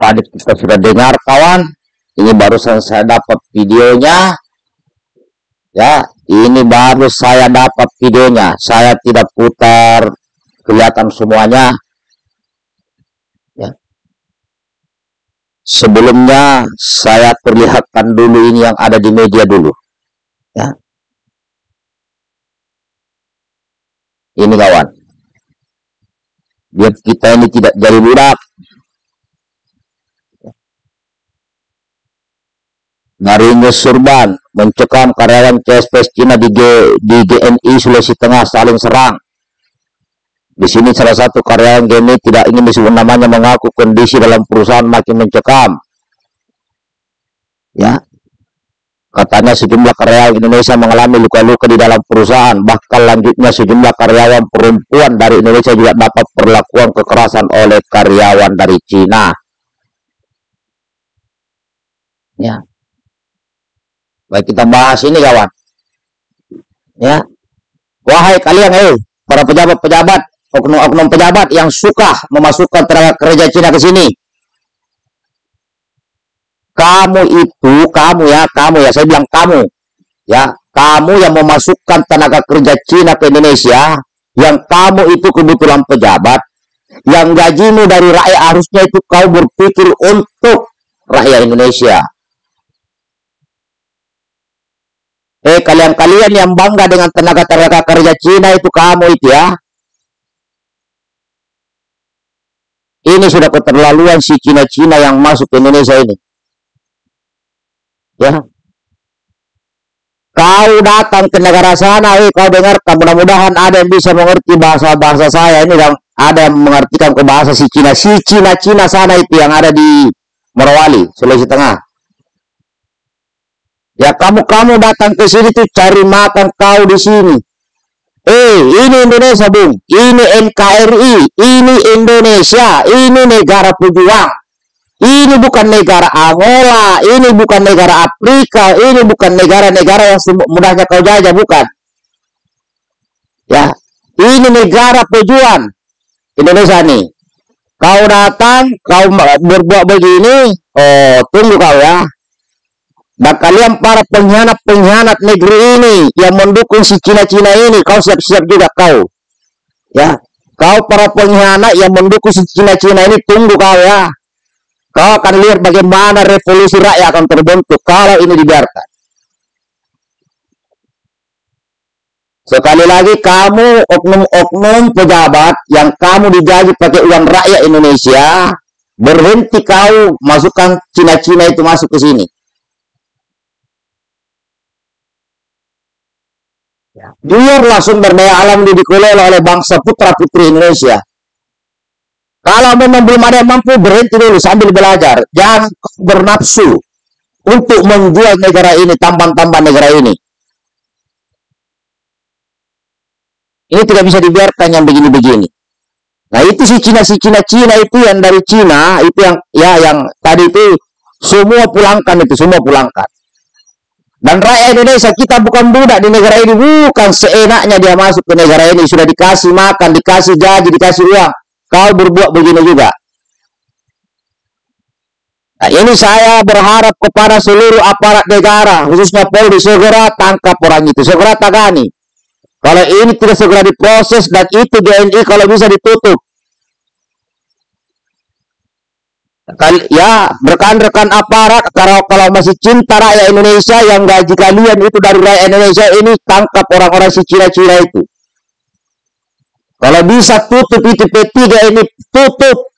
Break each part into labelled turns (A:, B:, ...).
A: Tadi kita sudah dengar kawan, ini barusan saya dapat videonya. Ya, ini baru saya dapat videonya. Saya tidak putar kelihatan semuanya. Ya. Sebelumnya saya perlihatkan dulu ini yang ada di media dulu. Ya. Ini kawan. Biar kita ini tidak jadi budak. Narinya Surban mencekam karyawan CSPS Cina di, G, di GNI Sulawesi Tengah saling serang. Di sini salah satu karyawan GNI tidak ingin disebut namanya mengaku kondisi dalam perusahaan makin mencekam. Ya, katanya sejumlah karyawan Indonesia mengalami luka-luka di dalam perusahaan. Bahkan lanjutnya sejumlah karyawan perempuan dari Indonesia juga dapat perlakuan kekerasan oleh karyawan dari Cina. Ya, Baik kita bahas ini kawan. Ya. Wahai kalian eh para pejabat-pejabat, oknum-oknum pejabat yang suka memasukkan tenaga kerja Cina ke sini. Kamu itu, kamu ya, kamu ya, saya bilang kamu. Ya, kamu yang memasukkan tenaga kerja Cina ke Indonesia, yang kamu itu kebetulan pejabat, yang gajimu dari rakyat harusnya itu kau berpikir untuk rakyat Indonesia Eh kalian-kalian yang bangga dengan tenaga-tenaga kerja Cina itu kamu itu ya. Ini sudah keterlaluan si Cina-Cina yang masuk ke Indonesia ini. Ya. Kau datang ke negara sana, eh, kau dengar, mudah-mudahan ada yang bisa mengerti bahasa-bahasa saya ini dan ada yang mengartikan ke bahasa si Cina. Si Cina-Cina sana itu yang ada di Morowali, Sulawesi Tengah. Ya kamu-kamu datang ke sini tuh cari makan kau di sini. Eh, ini Indonesia, Bung. Ini NKRI. Ini Indonesia. Ini negara pejuang. Ini bukan negara Angola. Ini bukan negara Afrika. Ini bukan negara-negara yang mudahnya kau jajah, bukan. Ya, ini negara pejuang. Indonesia nih. Kau datang, kau berbuat begini, oh tunggu kau ya. Dan kalian para pengkhianat-pengkhianat negeri ini yang mendukung si Cina-Cina ini, kau siap-siap juga kau. Ya, kau para pengkhianat yang mendukung si Cina-Cina ini, tunggu kau ya. Kau akan lihat bagaimana revolusi rakyat akan terbentuk kalau ini dibiarkan. Sekali lagi kamu oknum-oknum pejabat yang kamu digaji pakai uang rakyat Indonesia, berhenti kau masukkan Cina-Cina itu masuk ke sini. Biarlah sumber daya alam ini dikelola oleh bangsa putra putri Indonesia. Kalau memang belum ada yang mampu berhenti dulu sambil belajar, jangan bernafsu untuk menjual negara ini, tambang-tambang negara ini. Ini tidak bisa dibiarkan yang begini-begini. Nah itu si Cina si Cina Cina itu yang dari Cina itu yang ya yang tadi itu semua pulangkan itu semua pulangkan. Dan rakyat Indonesia kita bukan budak di negara ini, bukan seenaknya dia masuk ke negara ini sudah dikasih makan, dikasih gaji, dikasih uang. Kau berbuat begini juga. Nah, ini saya berharap kepada seluruh aparat negara, khususnya Polri, segera tangkap orang itu, segera tangani. Kalau ini tidak segera diproses dan itu GNI kalau bisa ditutup, ya rekan-rekan aparat kalau kalau masih cinta rakyat Indonesia yang gaji kalian itu dari rakyat Indonesia ini tangkap orang-orang si Cina-Cina itu kalau bisa tutup itu P3 ini tutup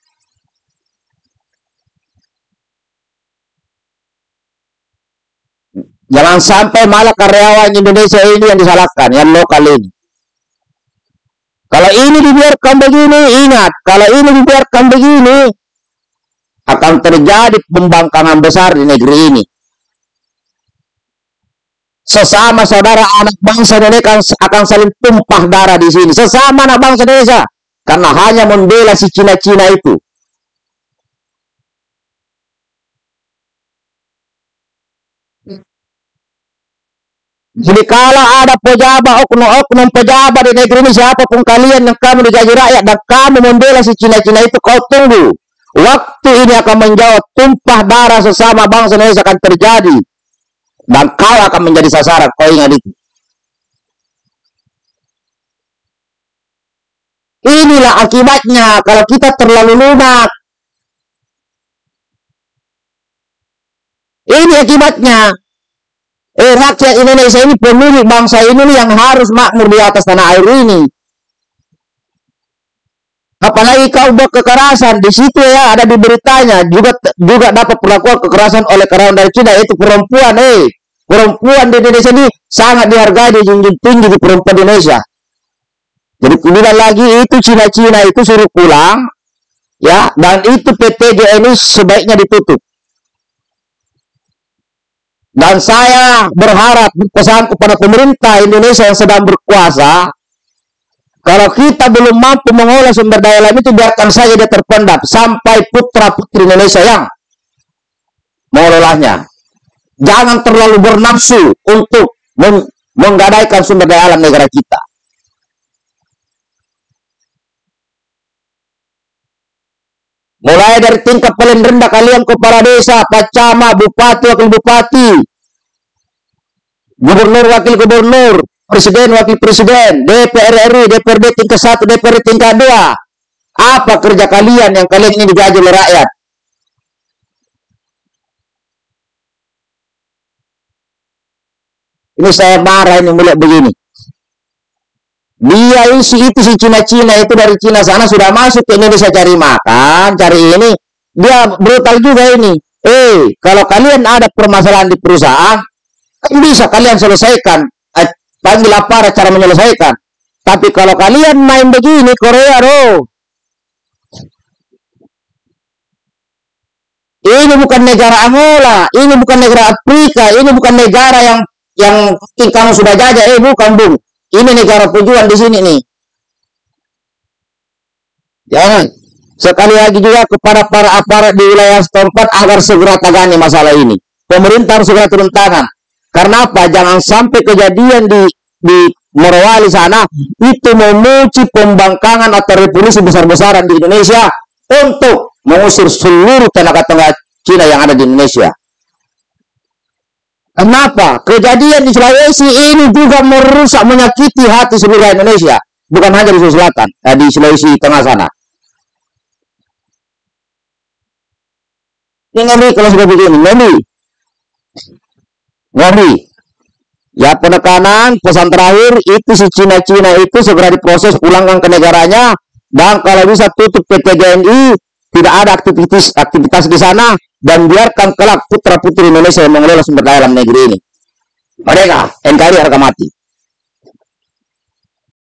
A: jangan sampai malah karyawan Indonesia ini yang disalahkan yang lokal ini kalau ini dibiarkan begini ingat kalau ini dibiarkan begini akan terjadi pembangkangan besar di negeri ini. Sesama saudara anak bangsa Indonesia akan saling tumpah darah di sini. Sesama anak bangsa Indonesia. Karena hanya membela si Cina-Cina itu. Jadi kalau ada pejabat, oknum-oknum pejabat di negeri ini, siapa pun kalian yang kamu digaji rakyat dan kamu membela si Cina-Cina itu, kau tunggu. Waktu ini akan menjawab tumpah darah sesama bangsa Indonesia akan terjadi. Dan kau akan menjadi sasaran, kau ingat itu. Inilah akibatnya kalau kita terlalu lunak. Ini akibatnya. Eh, rakyat Indonesia ini pemilik bangsa ini yang harus makmur di atas tanah air ini. Apalagi kau buat kekerasan di situ ya ada di beritanya juga juga dapat perlakuan kekerasan oleh karyawan dari Cina itu perempuan eh perempuan di Indonesia ini sangat dihargai dijunjung tinggi di perempuan Indonesia. Jadi kemudian lagi itu Cina-Cina itu suruh pulang ya dan itu PT ini sebaiknya ditutup. Dan saya berharap pesan kepada pemerintah Indonesia yang sedang berkuasa, kalau kita belum mampu mengolah sumber daya alam itu, biarkan saja dia terpendam sampai putra-putri Indonesia yang mengelolanya. Jangan terlalu bernafsu untuk menggadaikan sumber daya alam negara kita. Mulai dari tingkat paling rendah kalian kepala desa, pacama, bupati, wakil bupati, gubernur, wakil gubernur, presiden, wakil presiden, DPR RI, DPRD tingkat satu, DPRD tingkat dua. Apa kerja kalian yang kalian ini digaji oleh rakyat? Ini saya marah ini melihat begini. Dia isi itu si Cina-Cina itu dari Cina sana sudah masuk ke Indonesia cari makan, cari ini. Dia brutal juga ini. Eh, kalau kalian ada permasalahan di perusahaan, kan bisa kalian selesaikan. Panggil apa cara menyelesaikan. Tapi kalau kalian main begini, Korea, loh. Ini bukan negara Angola, ini bukan negara Afrika, ini bukan negara yang yang kamu sudah jajah. Eh, bukan, Bung. Ini negara tujuan di sini nih. Jangan. Sekali lagi juga kepada para aparat di wilayah setempat agar segera tangani masalah ini. Pemerintah harus segera turun tangan. Karena apa? Jangan sampai kejadian di di Morowali sana itu memuci pembangkangan atau revolusi besar-besaran di Indonesia untuk mengusir seluruh tenaga-tenaga Cina yang ada di Indonesia. Kenapa? Kejadian di Sulawesi ini juga merusak, menyakiti hati seluruh Indonesia. Bukan hanya di Sulawesi Selatan, eh, di Sulawesi Tengah sana. Ini ngeri kalau sudah begini, ngeri. Ngeri. Ya penekanan, pesan terakhir, itu si Cina-Cina itu segera diproses, pulangkan ke negaranya, dan kalau bisa tutup PT GNI, tidak ada aktivitas aktivitas di sana, dan biarkan kelak putra-putri Indonesia yang mengelola sumber daya alam negeri ini. Mereka